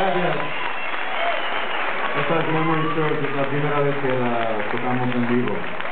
Gracias. Esta es Memory Church, es la primera vez que la tocamos en vivo.